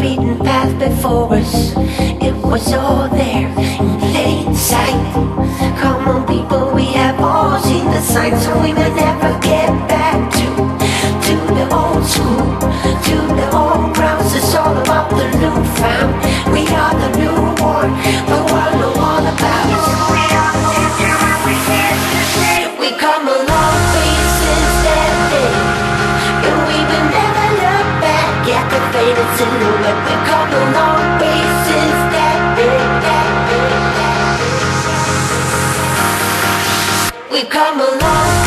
beaten path before us. It was all there in plain sight. Come on, people, we have all seen the signs, so we were never. That. We've come a